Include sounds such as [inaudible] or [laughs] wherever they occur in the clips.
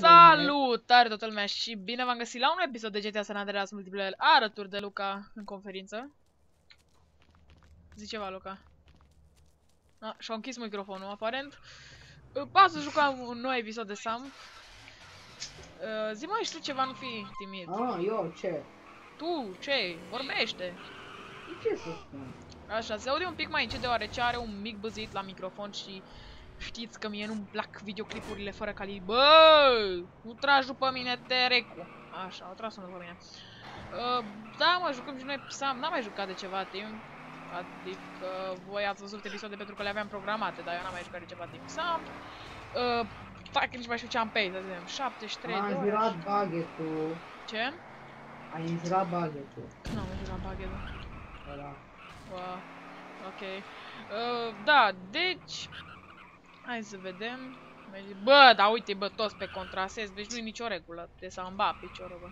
Salutare toată lumea și bine v-am găsit la un episod de GTA San Andreas Multiplayer alături de Luca în conferință. Zice ceva, Luca. A, și-a închis microfonul, aparent. Pas să jucăm un nou episod de Sam. Uh, zi mai știu ceva, nu fi timid. Ah, eu, ce? Tu, ce? Vorbește. Ce să spun? Așa, se aude un pic mai încet deoarece are un mic băzit la microfon și Știți că mie nu-mi plac videoclipurile fără cali... Bă, nu tragi după mine, Terecu. Așa, au tras unul după mine. Uh, da, mă, jucăm și noi Sam. N-am mai jucat de ceva timp. Adică voi ați văzut episoade pentru că le aveam programate, dar eu n-am mai jucat de ceva timp Sam. Uh, fac nici mai știu ce am pe, să zicem, 73 de ore. Am înjurat baghetul. Ce? Ai înjurat baghetul. Nu am înjurat baghetul. Ăla. Wow. Ok. Uh, da, deci Hai să vedem. Bă, da uite, bă, toți pe contrasez, deci nu-i nicio regulă de să îmba piciorul, bă.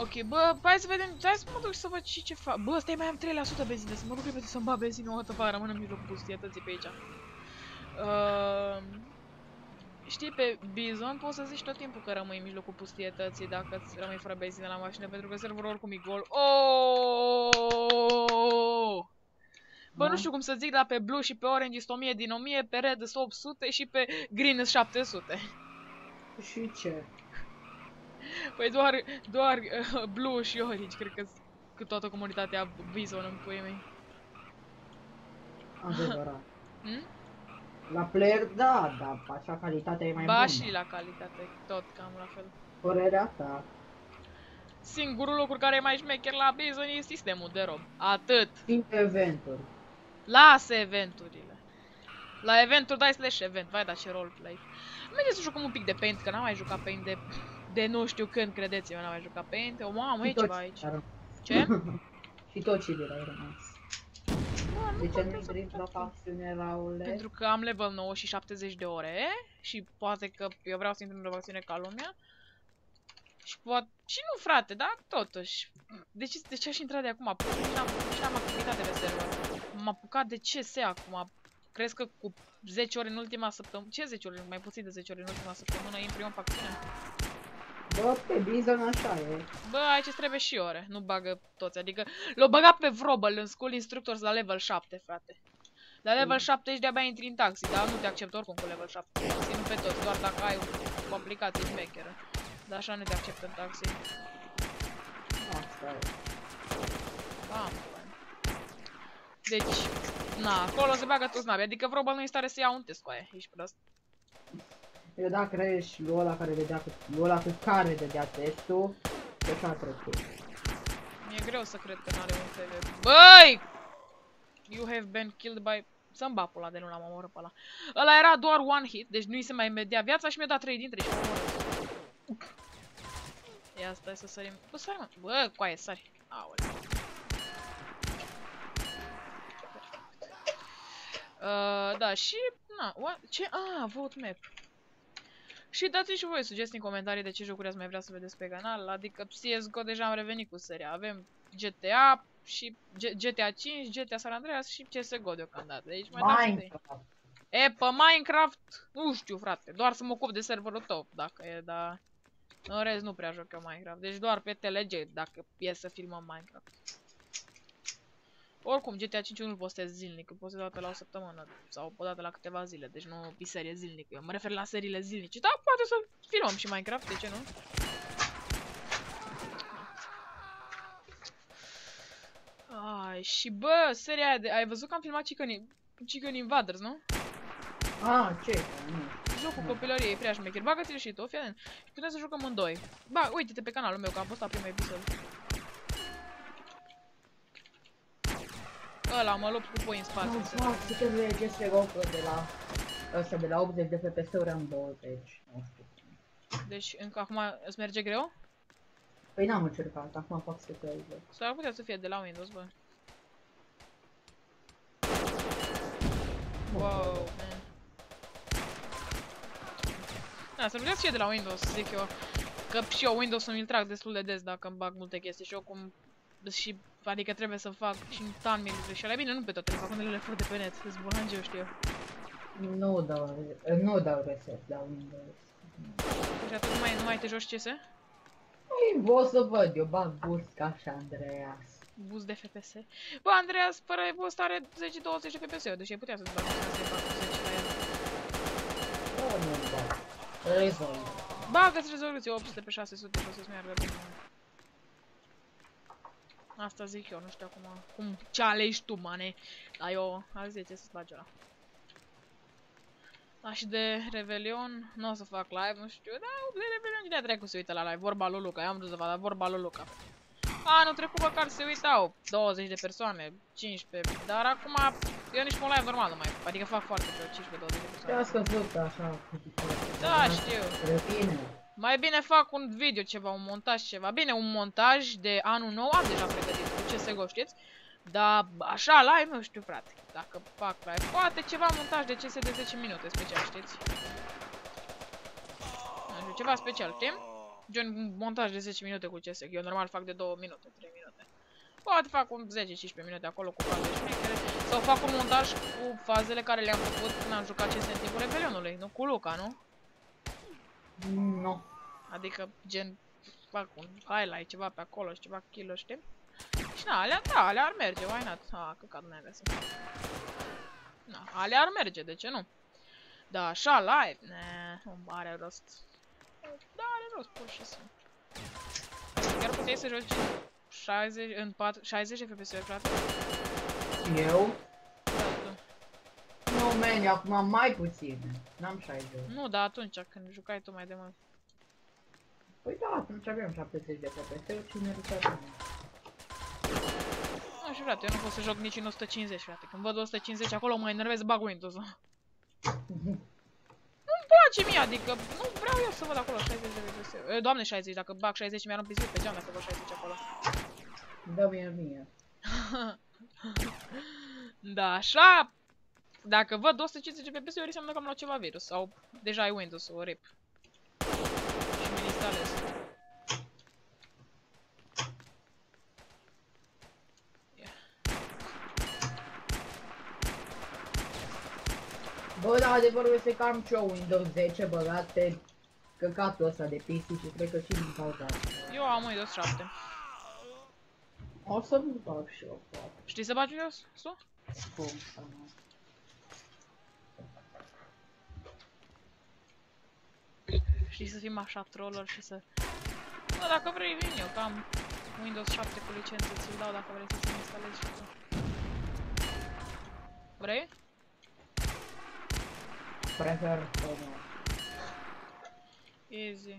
Ok, bă, hai să vedem, hai să mă duc să văd și ce fac. Bă, stai, mai am 3% benzină, să mă duc repede să-mi bag benzină o dată afară, rămân în mijlocul pustietății pe aici. Uh, știi, pe Bizon poți să zici tot timpul că rămâi în mijlocul pustietății dacă îți rămâi fără benzină la mașină, pentru că serverul oricum e gol. Oh! Bă, nu da. știu cum să zic, dar pe Blue și pe Orange este 1000 din 1000, pe Red sunt 800 și pe Green sunt 700. Și ce? Păi doar, doar uh, Blue și Orange, cred că cu toată comunitatea Bison în puii mei. Adevărat. [laughs] Hmm? La player, da, da, așa calitatea e mai ba, bună. Ba și la calitate, tot cam la fel. Părerea ta. Singurul lucru care e mai șmecher la Bison e sistemul de rob. Atât. Timp eventuri. Lasă eventurile. La eventuri dai slash event, vai da ce roleplay. Merge să jucăm un pic de paint, că n-am mai jucat paint de, de nu știu când, credeți-mă, n-am mai jucat paint. O mamă, e ceva aici. Ce? [laughs] și tot ce ai rămas. De ce nu intri într-o facțiune, Raule? Pentru că am level 9 și 70 de ore și poate că eu vreau să intru într-o facțiune ca lumea. Și poate... Și nu, frate, dar totuși. De ce, de ce aș intra de acum? N-am activitate pe server am apucat de CS acum. Crezi că cu 10 ori în ultima săptămână... Ce 10 ori? Mai puțin de 10 ori în ultima săptămână intri în facțiune? Bă, pe Bizon așa e. Bă, aici trebuie și ore, nu bagă toți, adică l-o băgat pe Vrobel în School Instructors la level 7, frate. La level 7 ești de-abia intri în taxi, dar nu te accept oricum cu level 7. Țin pe toți, doar dacă ai o aplicație smecheră. Dar așa nu te accept în taxi. Asta e. Bam. Deci, na, acolo se bagă toți nabi. Adică Vrobel nu e stare să ia un test cu aia. Ești prost. Eu dacă ești lui ăla care vedea cu, lui ăla cu care dădea testul, de ce a trecut. Mi-e greu să cred că n-are un TV. Băi! You have been killed by... Să-mi bapul ăla de nu l-am omorât pe ăla. Ăla era doar one hit, deci nu-i se mai medea viața și mi-a dat 3 dintre și m-a omorât. Ia stai să sărim. Bă, sari mă. Bă, coaie, sari. Aoleu. Uh, da, și... Na, what? ce? Ah, vote map. Și dați-mi și voi sugestii în comentarii de ce jocuri ați mai vrea să vedeți pe canal. Adică CSGO deja am revenit cu seria. Avem GTA și G GTA 5, GTA San Andreas și CSGO deocamdată. Deci mai dați Minecraft. E, pe Minecraft, nu știu, frate. Doar să mă ocup de serverul top, dacă e, dar... În rest nu prea joc eu Minecraft. Deci doar pe TLG, dacă e să filmăm Minecraft. Oricum, GTA 5 nu-l postez zilnic, îl postez o dată la o săptămână sau o dată la câteva zile, deci nu pe serie zilnică. Eu mă refer la seriile zilnice, dar poate să filmăm și Minecraft, de ce nu? Ai, și bă, seria aia de... Ai văzut că am filmat Chicken, Chicken Invaders, nu? Ah, ce? Jocul copilăriei e prea șmecher. Bagă-ți-l și tu, fii atent. Și putem să jucăm în doi. Ba, uite-te pe canalul meu, că am postat primul episod. Ăla, mă lupt cu pui în spate. Nu, fac, putem merge să rog de la... Ăsta, de la 80 de FPS-uri am 20, nu știu. Deci, încă acum îți merge greu? Păi n-am încercat, acum fac setările. S-ar putea să fie de la Windows, bă. Wow, man. Da, s-ar putea să fie de la Windows, zic eu. Că și eu Windows îmi trag destul de des dacă îmi bag multe chestii și eu cum și adică trebuie să fac și în tanmil greșeala. Bine, nu pe toate, le fac unele fără de pe net, sunt bulange, eu știu. Nu dau, nu dau reset la Windows. mai te joci CS? Ei, o să văd, eu bag boost ca și Andreas. Boost de FPS? Bă, Andreas, fără boost are 10-20 de FPS-uri, deci ai putea să-ți bagi să 40 la el. Da, nu bag. Rezolv. Bagă-ți rezoluție 800 pe 600 și o să-ți meargă bine. Asta zic eu, nu știu acum cum, ce alegi tu, mane. Dar eu, aș zice să-ți bagi ăla. Da, și de Revelion, nu o să fac live, nu știu, dar de Revelion cine trecut să uită la live, vorba lui Luca, eu am vrut să vadă vorba lui Luca. Anul trecut măcar se uitau 20 de persoane, 15, dar acum eu nici pe live normal nu mai, adică fac foarte greu 15-20 de persoane. Te-a scăzut așa. Da, știu. Revine. Mai bine fac un video ceva, un montaj ceva. Bine, un montaj de anul nou am deja pregătit cu CSGO, știți? Dar așa live nu știu, frate. Dacă fac live, poate ceva montaj de CS de 10 minute special, știți? Nu știu, ceva special, știm? Gen un montaj de 10 minute cu CSG. Eu normal fac de 2 minute, 3 minute. Poate fac un 10-15 minute acolo cu faze șmechere. Sau fac un montaj cu fazele care le-am făcut când am jucat CS în timpul Revelionului, nu? Cu Luca, nu? Nu. Adică, gen, fac un highlight, ceva pe acolo și ceva kill știi? Și na, alea, da, alea ar merge, why not? Ah, căcat nu găsit. Na, alea ar merge, de ce nu? Da, așa, live, ne, nu are rost. Da, are rost, pur și simplu. Chiar puteai să joci 60, în 4, 60 FPS-uri, frate? Eu? Da, tu. Nu, man, acum mai puțin. N-am 60. Nu, dar atunci, când jucai tu mai de mult. Păi da, atunci aveam 70 de FPS-uri și meritat. Nu știu, frate, eu nu pot să joc nici în 150, frate. Când văd 150 acolo mă enervez, bag Windows-ul. [laughs] Nu-mi place mie, adică nu vreau eu să văd acolo 60 de FPS. E, Doamne, 60, dacă bag 60 mi-ar un pisic pe geam dacă văd 60 acolo. Da, mie, mie. [laughs] da, așa... Dacă văd 250 de FPS, ori înseamnă că am luat ceva virus. Sau deja ai Windows-ul, rip. Și mi-l instalez. Bă, da, adevărul este că am și eu Windows 10 băgat pe căcatul ăsta de PC și cred că și din cauza asta. Eu am Windows 7. O să nu fac și eu, poate. Știi să bagi Windows-ul? Cum să nu. Știi să fim așa troller și să... Bă, dacă vrei vin eu, că am Windows 7 cu licență, ți-l dau dacă vrei să ți instalezi și tu. Vrei? Prefer să nu. Easy.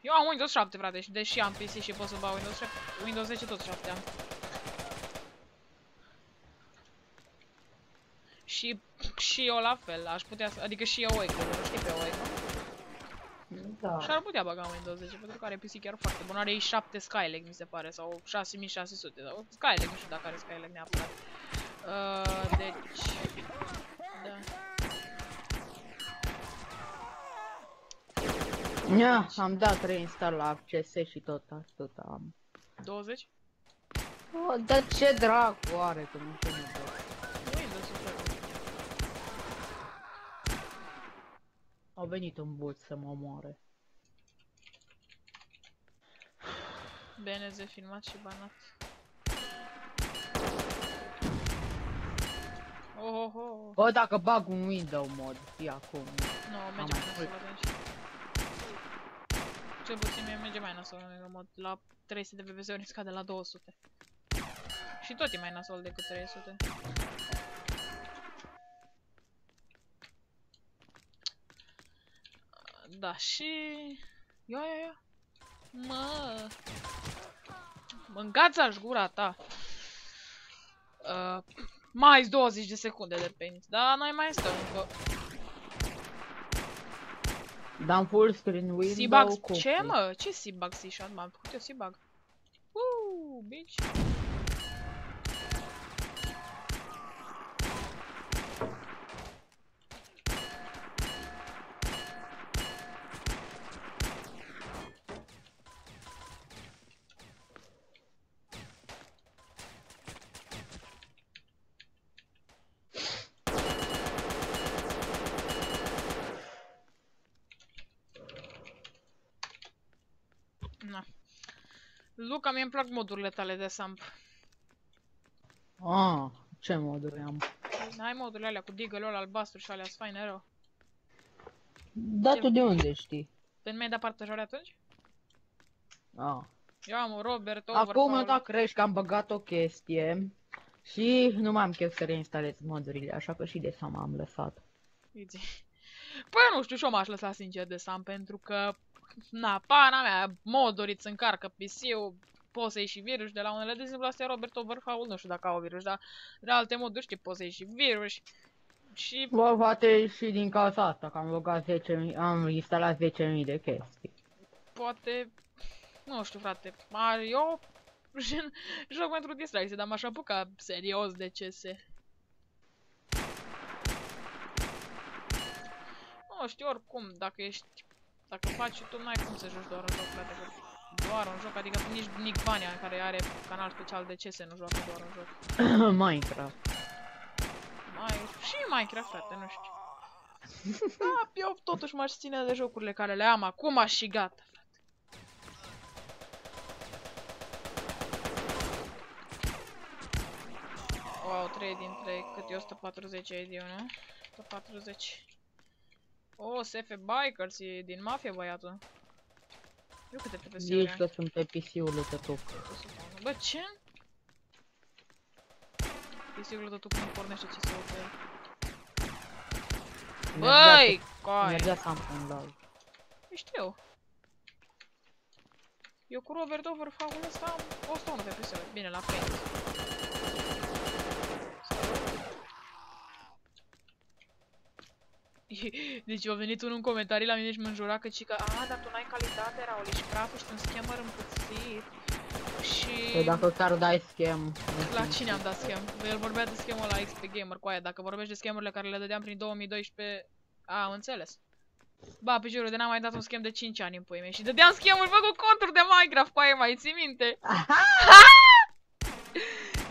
Eu am Windows 7, frate, și deși am PC și pot să bag Windows 7, Windows 10 tot 7 am. Și, și eu la fel, aș putea să, adică și eu Oico, știi pe Oico? Da. Și ar putea băga Windows 10, pentru că are PC chiar foarte bun. Are i7 Skylake, mi se pare, sau 6600, sau Skylake, nu știu dacă are Skylake neapărat. Uh, deci... Da. Ia, am dat reinstall la acces și tot atât am. 20? O, dar ce dracu are că nu știu nu Windows-ul, frate. A venit un but să mă omoare. BNZ filmat și banat. Oh, oh, oh. Bă, dacă bag un window mod, fii acum. Nu, Am merge mai mai nasol mult. atunci. Cel puțin mie merge mai nasol în mod. La 300 de PPS-uri scade la 200. Și tot e mai nasol decât 300. Da, și... Ia, ia, ia. Mă... Mâncați-aș gura ta. Uh, mai 20 de secunde de paint, dar noi mai stăm încă. Dam full screen window Seabugs, ce mă? Ce Seabugs și M-am făcut eu Seabug. Uuu, bitch. Luca, mie îmi plac modurile tale de samp. Ah, ce moduri am? Ai modurile alea cu deagle ăla albastru și alea faine rău. Da, Ce- tu de unde știi? Tu nu mi-ai dat partajare atunci? Ah. Eu am Robert, Acum, Overfall. da, crești că am băgat o chestie și nu mai am chef să reinstalez modurile, așa că și de seama am lăsat. Easy. Păi nu știu, și eu m-aș lăsa sincer de Sam, pentru că, na, pana mea, moduri îți încarcă PC-ul, poți să iei și virus de la unele, de exemplu, astea Robert Overhaul, nu știu dacă au virus, dar de la alte moduri știi, poți să iei și virus. Și Bă, poate și din cauza asta, că am băgat 10.000, am instalat 10.000 de chestii. poate, nu știu, frate, ma- eu gen, [laughs] joc pentru distracție, dar m-aș apuca serios de CS. Nu știu, oricum, dacă ești, dacă faci YouTube, n-ai cum să joci doar un joc, frate, că doar un joc, adică nici Nick Vania, care are canal special de CS, nu joacă doar un joc. [coughs] Minecraft. Mai, și Minecraft, frate, nu știu. Da, eu totuși m-aș ține de jocurile care le am acum și gata, frate. Wow, 3 dintre cât e 140 ID, nu? 140. Oh, SF Bikers, e din Mafia băiatul. Eu câte TPS-uri Zici că sunt pe PC-ul lui Tătuc. Bă, ce? PC-ul de tu cum pornește ce să pe el. Băi, coi! Mergea să am un live. Știu. Eu cu Robert Overfagul ăsta am 101 de PSV. Bine, la Paint. Deci a venit unul în comentarii la mine și mă înjura că cică A, dar tu n-ai calitate, Raul, ești praf, ești un scammer împuțit Și... Păi dacă chiar dai scam. La cine am dat scam? El vorbea de scamul la XP Gamer cu aia. Dacă vorbești de scamurile care le dădeam prin 2012... A, am înțeles. Ba, pe jurul de n-am mai dat un scam de 5 ani în pui mei și dădeam scamuri fă cu conturi de Minecraft cu aia, mai ții minte?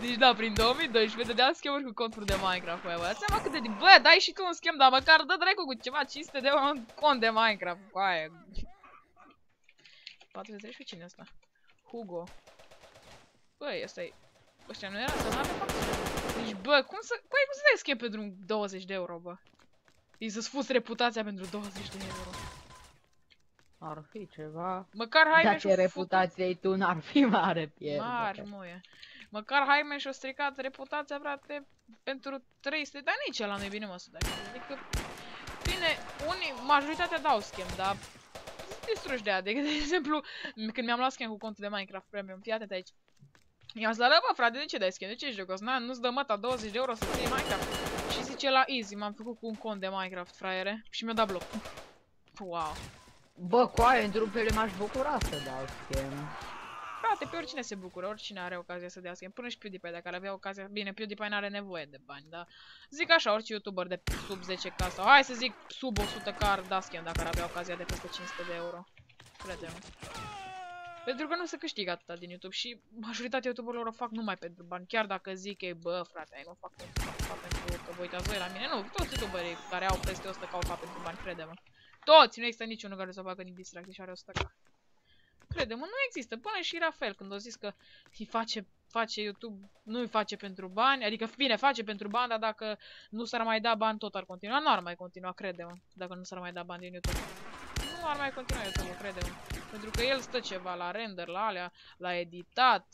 Deci da, prin 2012 dădeam scamuri cu conturi de Minecraft cu aia, bă. Dați seama cât de... Bă, dai și tu un scam, dar măcar dă dracu cu ceva 500 de euro în cont de Minecraft cu aia. 43 cine asta? Hugo. Băi, ăsta e... Ăștia nu era să n-avea factură. Deci, bă, cum să... Băi, cum să dai schem pentru un 20 de euro, bă? E să-ți fuți reputația pentru 20 de euro. Ar fi ceva. Măcar hai Dacă și-o reputației tu n-ar fi mare făcut- pierdere. Mare, muie. Măcar Haime și-o stricat reputația, frate, pentru 300, dar nici ăla nu e bine, mă, să dai. Adică, bine, unii, majoritatea dau schem, dar distrugi de aia. De, de exemplu, când mi-am luat schem cu contul de Minecraft Premium, fii atent aici. I-am zis la bă, frate, de ce dai schem? De ce ești jocos? Na, nu-ți dă măta 20 de euro să ții Minecraft. Și zice la easy, m-am făcut cu un cont de Minecraft, fraiere, și mi-a dat bloc. Wow. Bă, coaie, într-un fel m-aș bucura să dau scam. Frate, pe oricine se bucură, oricine are ocazia să dea schimb. Până și PewDiePie, dacă ar avea ocazia... Bine, PewDiePie n-are nevoie de bani, dar... Zic așa, orice YouTuber de sub 10k sau... Hai să zic sub 100k ar da schimb dacă ar avea ocazia de peste 500 de euro. Crede-mă. Pentru că nu se câștigă atâta din YouTube și majoritatea YouTuberilor o fac numai pentru bani. Chiar dacă zic că, bă, frate, ai nu o fac pentru bani, fac pentru că vă uitați voi la mine. Nu, toți YouTuberii care au peste 100k o fac pentru bani, crede-mă. Toți, nu există niciunul care să o facă din distracție și are 100k. Crede-mă, nu există. Până și Rafael, când o zis că îi face, face YouTube, nu îi face pentru bani, adică bine, face pentru bani, dar dacă nu s-ar mai da bani, tot ar continua. Nu ar mai continua, crede-mă, dacă nu s-ar mai da bani din YouTube. Nu ar mai continua YouTube, crede-mă. Pentru că el stă ceva la render, la alea, la editat.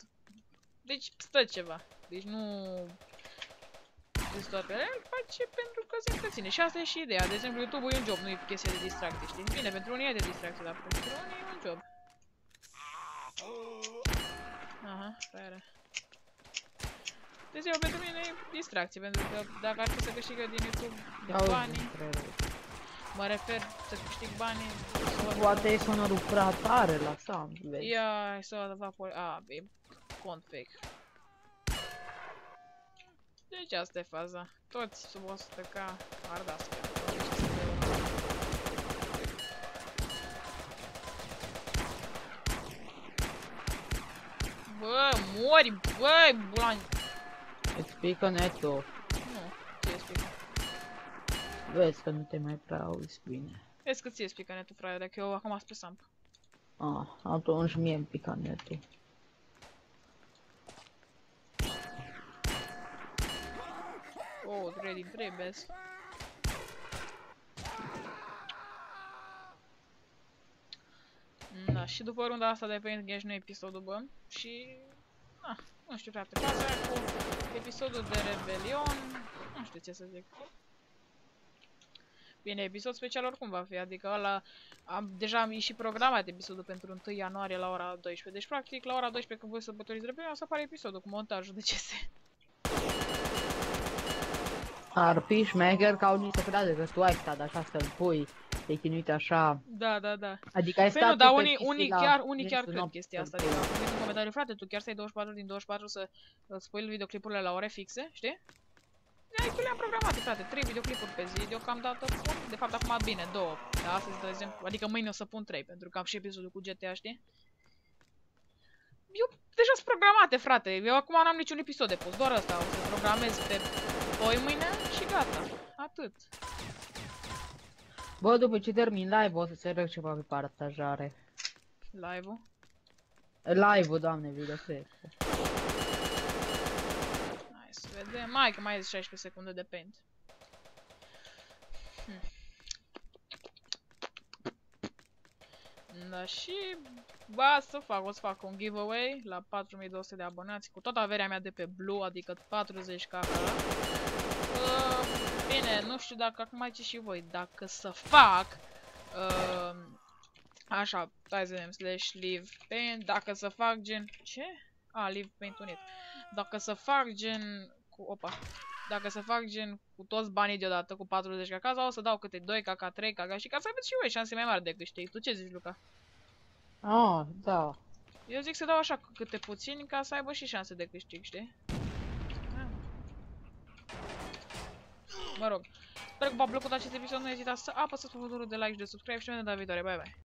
Deci stă ceva. Deci nu... Deci toate alea îl face pentru că se întreține. Și asta e și ideea. De exemplu, YouTube e un job, nu e chestie de distracție, știi? Bine, pentru unii e de distracție, dar pentru unii e un job. Aha, fraiere. Deci eu pentru mine e distracție, pentru că dacă ar fi să câștigă din YouTube de Auzi, banii, frere. mă refer să câștig banii, să văd Poate e sonorul prea tare la sound, vezi? Ia, să văd vapor... A, e cont fake. Deci asta e faza. Toți sub 100k ar da scam. Bă, mori, bă, bulan... Îți pică netul. Nu, ție explică. Vezi că nu te mai prea auzi bine. Vezi că ție explică netul, frate, dacă eu acum spre samp. Ah, atunci mie îmi pica netul. Oh, 3 din 3, best. Și după runda asta de Paint Gash nu episodul, bă. Și... Na, nu știu, frate, faza aia cu episodul de Rebelion... Nu știu ce să zic. Bine, episod special oricum va fi, adică ăla... Am, deja am și programat episodul pentru 1 ianuarie la ora 12. Deci, practic, la ora 12 când voi sărbătoriți Rebelion, o să apare episodul cu montajul de CS. Ar fi șmecher ca unii să creadă că tu ai stat așa să-l pui, te-ai chinuit așa. Da, da, da. Adică ai Păi nu, stat dar tu pe unii, PC unii la chiar, unii miezul chiar cred nopții chestia asta. să-l Adică, pui. am venit în comentarii, frate, tu chiar stai 24 din 24 să uh, spoil videoclipurile la ore fixe, știi? Ia, că le-am programate, frate, 3 videoclipuri pe zi, deocamdată pun, de fapt acum bine, două, dar astăzi, de exemplu, adică mâine o să pun 3, pentru că am și episodul cu GTA, știi? Eu deja sunt programate, frate, eu acum n-am niciun episod de pus, doar asta, o să programez pe poi mâine și gata, atât. Bă, după ce termin live o să se rog ceva pe partajare. Live-ul. Live-ul, doamne, videoclip. Hai să vedem. Mai că mai e 16 secunde de paint. Hm. Da, și ba să fac, o să fac un giveaway la 4200 de abonați cu toată averea mea de pe Blue, adică 40 kk. Uh, bine, nu știu dacă acum mai ce și voi, dacă să fac uh, așa, hai să vedem, slash live paint, dacă să fac gen, ce? A, live paint unit. Dacă să fac gen cu, opa, dacă să fac gen cu toți banii deodată cu 40 kk sau o să dau câte 2 kk, 3 kk și ca să aveți și voi șanse mai mari de câștig. Tu ce zici, Luca? Ah, da. Eu zic să dau așa cu câte puțini ca să aibă și șanse de câștig, știi? Mă rog, sper că v-a plăcut acest episod, nu ezitați să apăsați butonul de like și de subscribe și ne vedem data viitoare, bye bye!